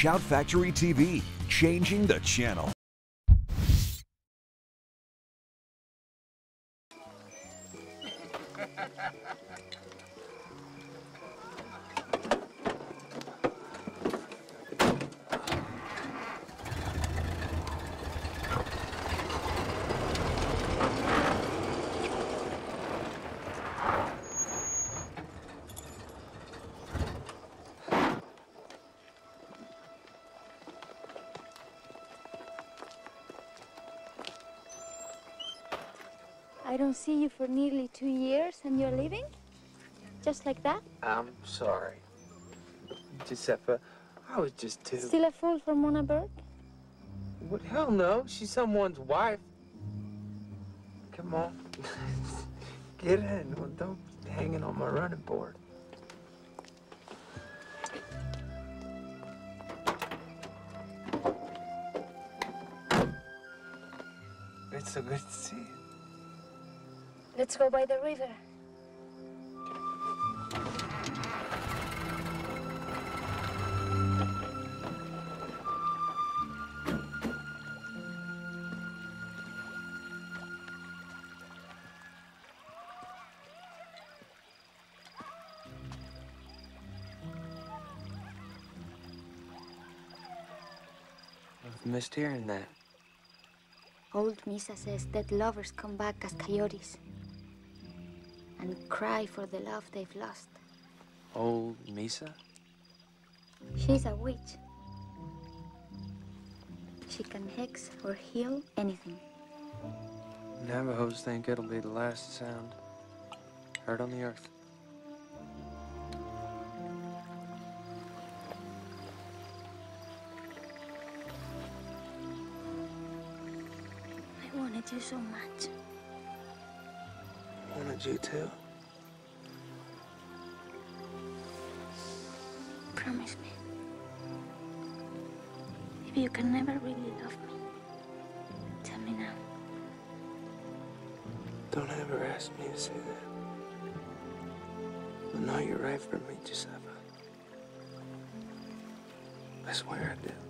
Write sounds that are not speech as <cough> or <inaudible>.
Shout Factory TV, changing the channel. I don't see you for nearly two years and you're leaving? Just like that? I'm sorry. Josepha, I was just too. Still a fool for Mona Birk? What? Hell no. She's someone's wife. Come on. <laughs> Get in. Well, don't be hanging on my running board. It's so good to see you. Let's go by the river. I've missed hearing that. Old Misa says that lovers come back as coyotes and cry for the love they've lost. Old Misa? She's a witch. She can hex or heal anything. Navajos think it'll be the last sound heard on the earth. I wanted you so much. Wanted you too. Promise me. If you can never really love me, tell me now. Don't ever ask me to say that. But now you're right for me, Josepha. I swear I do.